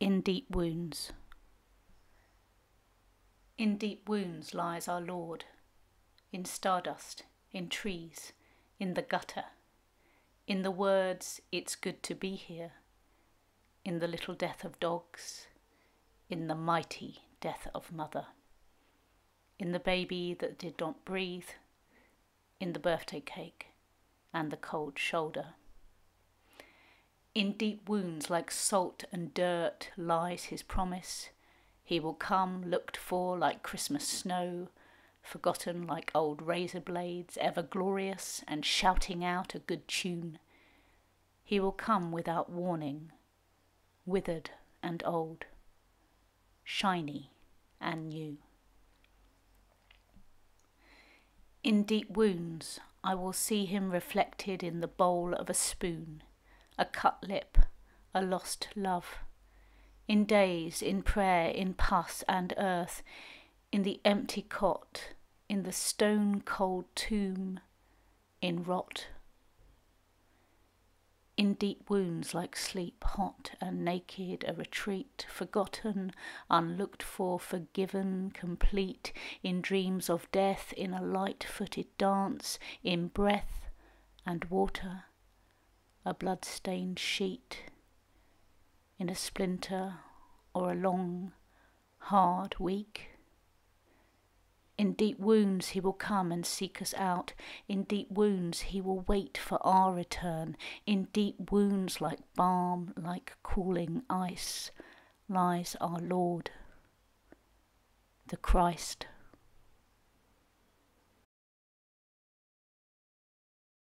In deep wounds. In deep wounds lies our Lord, in stardust, in trees, in the gutter, in the words, It's good to be here, in the little death of dogs, in the mighty death of mother, in the baby that did not breathe, in the birthday cake and the cold shoulder. In deep wounds like salt and dirt lies his promise he will come, looked for like Christmas snow, forgotten like old razor blades, ever glorious and shouting out a good tune. He will come without warning, withered and old, shiny and new. In deep wounds, I will see him reflected in the bowl of a spoon, a cut lip, a lost love. In days, in prayer, in pus and earth, in the empty cot, in the stone cold tomb, in rot, in deep wounds like sleep, hot and naked, a retreat, forgotten, unlooked for, forgiven, complete, in dreams of death, in a light footed dance, in breath and water, a blood stained sheet in a splinter or a long, hard week. In deep wounds he will come and seek us out. In deep wounds he will wait for our return. In deep wounds like balm, like cooling ice, lies our Lord, the Christ.